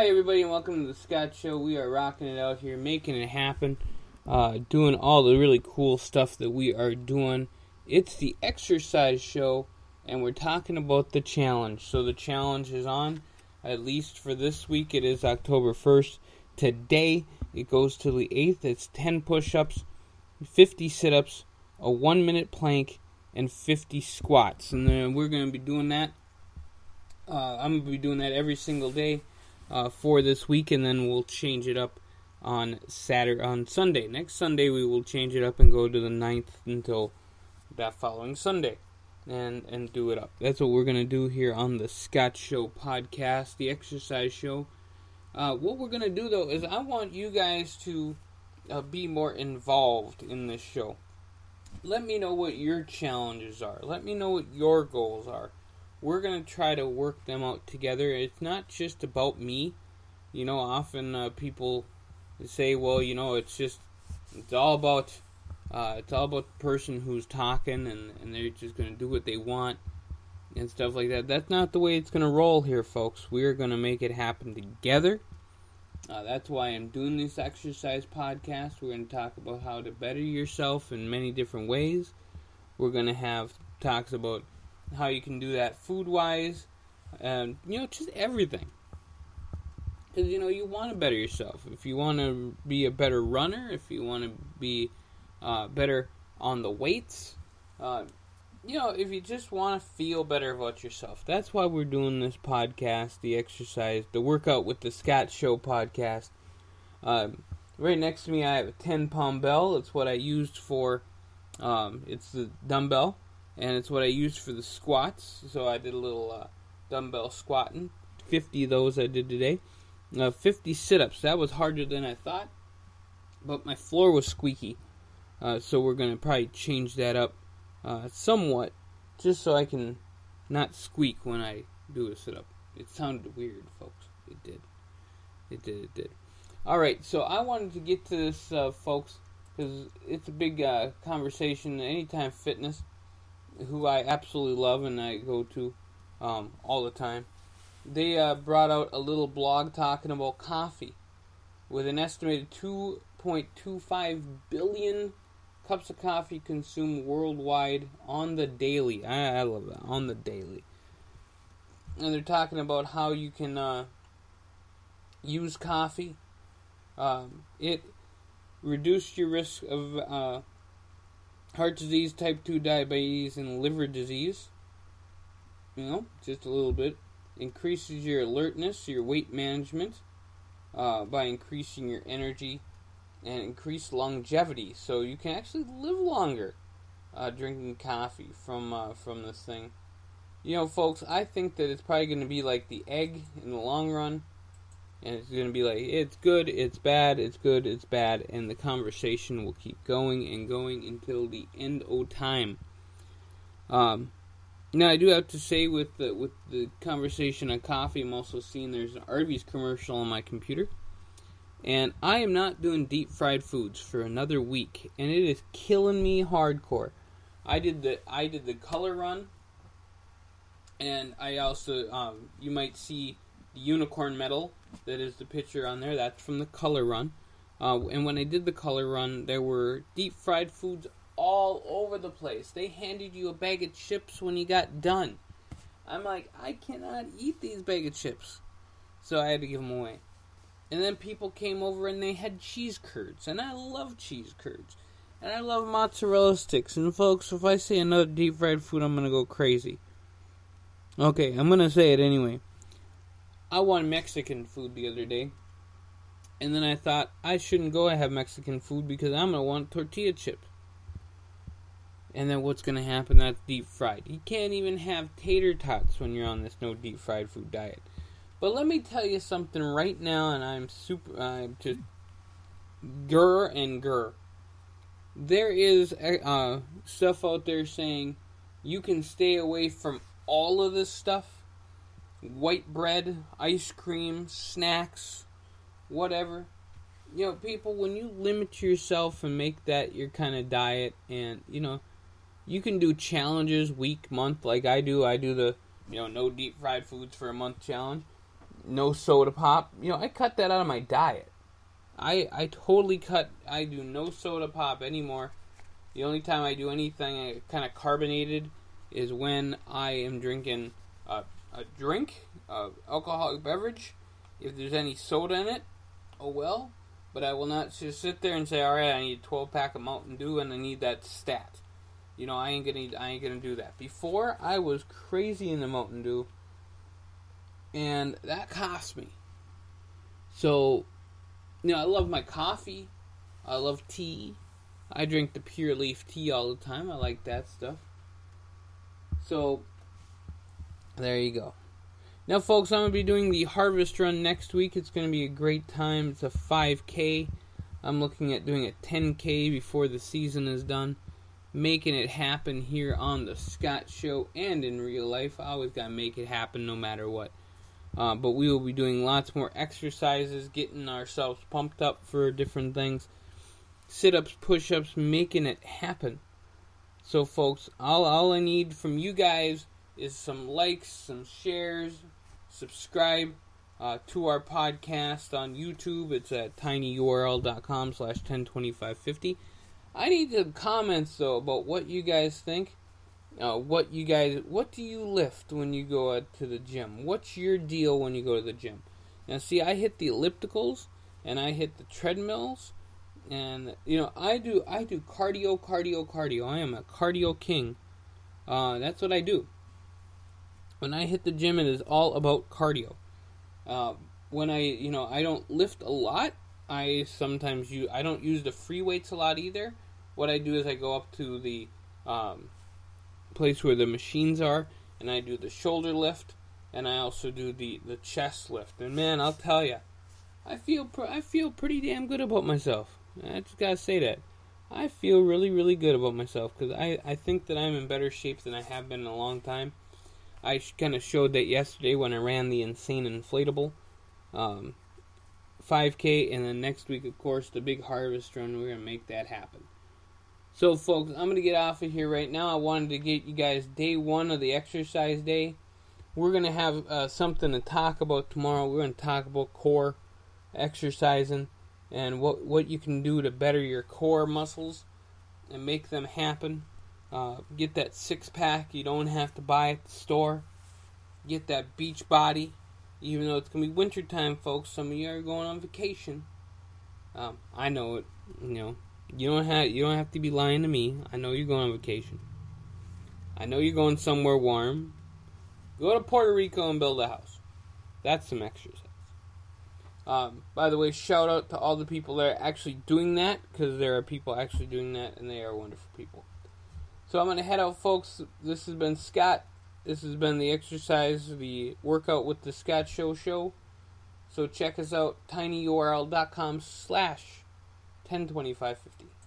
Hi, everybody, and welcome to the Scott Show. We are rocking it out here, making it happen, uh, doing all the really cool stuff that we are doing. It's the exercise show, and we're talking about the challenge. So, the challenge is on, at least for this week. It is October 1st. Today, it goes to the 8th. It's 10 push ups, 50 sit ups, a one minute plank, and 50 squats. And then we're going to be doing that. Uh, I'm going to be doing that every single day uh, for this week, and then we'll change it up on Saturday on Sunday. Next Sunday we will change it up and go to the 9th until that following Sunday, and and do it up. That's what we're gonna do here on the Scott Show podcast, the exercise show. Uh, what we're gonna do though is I want you guys to uh, be more involved in this show. Let me know what your challenges are. Let me know what your goals are we're going to try to work them out together. It's not just about me. You know, often uh, people say, well, you know, it's just, it's all about, uh, it's all about the person who's talking and, and they're just going to do what they want and stuff like that. That's not the way it's going to roll here, folks. We're going to make it happen together. Uh, that's why I'm doing this exercise podcast. We're going to talk about how to better yourself in many different ways. We're going to have talks about how you can do that food wise, and you know, just everything. Because you know, you want to better yourself. If you want to be a better runner, if you want to be uh, better on the weights, uh, you know, if you just want to feel better about yourself, that's why we're doing this podcast, the exercise, the workout with the Scott Show podcast. Um, right next to me, I have a 10 pound bell. It's what I used for, um, it's the dumbbell and it's what I used for the squats. So I did a little uh, dumbbell squatting. 50 of those I did today. Uh, 50 sit ups. That was harder than I thought, but my floor was squeaky. Uh, so we're going to probably change that up uh, somewhat just so I can not squeak when I do a sit up. It sounded weird, folks. It did. It did, it did. Alright, so I wanted to get to this, uh, folks, because it's a big uh, conversation. Anytime fitness who I absolutely love and I go to um, all the time, they uh, brought out a little blog talking about coffee with an estimated 2.25 billion cups of coffee consumed worldwide on the daily. I, I love that. On the daily. And they're talking about how you can uh, use coffee. Um, it reduced your risk of uh, heart disease, type 2 diabetes, and liver disease. You know, just a little bit. Increases your alertness, your weight management, uh, by increasing your energy and increase longevity. So you can actually live longer uh, drinking coffee from uh, from this thing. You know, folks, I think that it's probably going to be like the egg in the long run and it's going to be like it's good, it's bad, it's good, it's bad, and the conversation will keep going and going until the end of time. Um, now I do have to say with the with the conversation on coffee, I'm also seeing there's an Arby's commercial on my computer, and I am not doing deep fried foods for another week, and it is killing me hardcore. I did the I did the color run, and I also um, you might see the unicorn medal that is the picture on there. That's from the color run. Uh, and when I did the color run, there were deep fried foods all over the place. They handed you a bag of chips when you got done. I'm like, I cannot eat these bag of chips. So I had to give them away. And then people came over and they had cheese curds. And I love cheese curds. And I love mozzarella sticks. And folks, if I say another deep fried food, I'm going to go crazy. Okay, I'm going to say it anyway. I wanted Mexican food the other day. And then I thought I shouldn't go and have Mexican food because I'm gonna want tortilla chips. And then what's gonna happen? That's deep fried. You can't even have tater tots when you're on this no deep fried food diet. But let me tell you something right now, and I'm super. I'm just grr and grr. There is uh, stuff out there saying you can stay away from all of this stuff white bread, ice cream, snacks, whatever. You know, people, when you limit yourself and make that your kind of diet, and, you know, you can do challenges week, month, like I do. I do the, you know, no deep fried foods for a month challenge. no soda pop. You know, I cut that out of my diet. I I totally cut. I do no soda pop anymore. The only time I do anything uh, kind of carbonated is when I am drinking a, a drink, a alcoholic beverage. If there's any soda in it, oh well. But I will not just sit there and say, all right, I need a 12 pack of Mountain Dew and I need that stat. You know, I ain't gonna I ain't gonna do that. Before I was crazy in the Mountain Dew, and that cost me. So, you know, I love my coffee. I love tea. I drink the pure leaf tea all the time. I like that stuff. So, there you go. Now, folks, I'm going to be doing the harvest run next week. It's going to be a great time. It's a 5K. I'm looking at doing a 10K before the season is done. Making it happen here on the Scott Show and in real life. I always got to make it happen no matter what. Uh, but we will be doing lots more exercises, getting ourselves pumped up for different things sit ups, push ups, making it happen. So, folks, all, all I need from you guys is some likes, some shares, subscribe uh, to our podcast on YouTube. It's at tinyurl.com slash 102550. I need some comments, though, about what you guys think. Uh, what you guys, what do you lift when you go out to the gym? What's your deal when you go to the gym? Now, see, I hit the ellipticals and I hit the treadmills and you know I do I do cardio, cardio, cardio. I am a cardio king. Uh, that's what I do. When I hit the gym, it is all about cardio. Uh, when I you know I don't lift a lot. I sometimes use I don't use the free weights a lot either. What I do is I go up to the um, place where the machines are, and I do the shoulder lift, and I also do the the chest lift. And man, I'll tell you, I feel pr- I feel pretty damn good about myself. I just gotta say that. I feel really, really good about myself because I, I think that I'm in better shape than I have been in a long time. I kind of showed that yesterday when I ran the insane inflatable um, 5K, and then next week, of course, the big harvest run. We're gonna make that happen. So, folks, I'm gonna get off of here right now. I wanted to get you guys day one of the exercise day. We're gonna have uh, something to talk about tomorrow. We're gonna talk about core exercising and what what you can do to better your core muscles and make them happen. Uh, get that six pack you don't have to buy at the store. Get that beach body, even though it's gonna be winter time, folks. Some of you are going on vacation. Um, I know it. You know, you don't have you don't have to be lying to me. I know you're going on vacation. I know you're going somewhere warm. Go to Puerto Rico and build a house. That's some exercise. Um, by the way, shout out to all the people that are actually doing that because there are people actually doing that and they are wonderful people. So I'm going to head out, folks. This has been Scott. This has been the exercise, the workout with the Scott Show show. So check us out, tinyurl.com slash 102550.